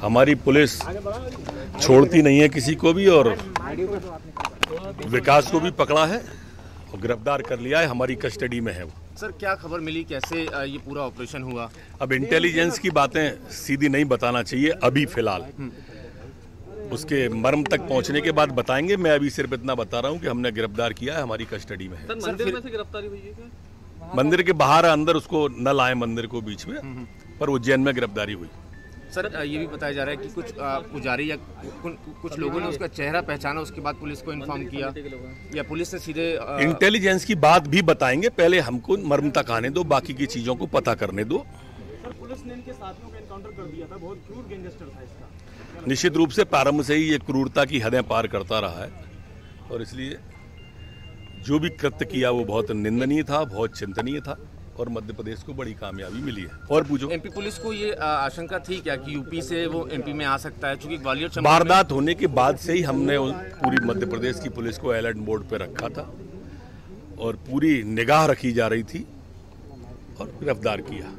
हमारी पुलिस छोड़ती नहीं है किसी को भी और विकास को भी पकड़ा है और गिरफ़्तार कर लिया है हमारी कस्टडी में है वो। सर क्या खबर मिली? कैसे ये पूरा ऑपरेशन हुआ? अब इंटेलिजेंस की बातें सीधी नहीं बताना चाहिए अभी फ़िलहाल। उसके मर्म तक पहुँचने के बाद बताएँगे। मैं अभी सिर्फ़ इतना बता रहा हूँ कि हमने गिरफ़्तार किया है हमारी कस्टडी में है। सर मंदिर में से गिरफ्तारी हुई है क्या? मंदिर के बाहर अंदर उसको न लाए मंदिर को बीच में पर उज्जैन में गिरफ्तारी हुई। सर ये भी बताया जा रहा है कि कुछ पुजारी या कुछ लोगों ने उसका चेहरा पहचाना उसके बाद पुलिस को इन्फॉर्म किया या पुलिस ने सीधे इंटेलिजेंस की बात भी बताएँगे। पहले हमको मर्म तक आने दो बाकी की चीज़ों को पता करने दो। सर पुलिस ने इनके साथियों का एनकाउंटर कर दिया था। बहुत क्रूर गैंगस्टर था इसका। निश्चित रूप से प्रारंभ से ही ये क्रूरता की हदें पार करता रहा है। और इसलिए जो भी कृत्य किया वो बहुत निंदनीय था बहुत चिंतनीय था। और मध्य प्रदेश को बड़ी कामयाबी मिली है। और पूछो। एमपी पुलिस को ये आशंका थी क्या कि यूपी से वो एमपी में आ सकता है? क्योंकि ग्वालियर वारदात होने के बाद से ही हमने पूरी मध्य प्रदेश की पुलिस को अलर्ट मोड पर रखा था और पूरी निगाह रखी जा रही थी और गिरफ़्तार किया।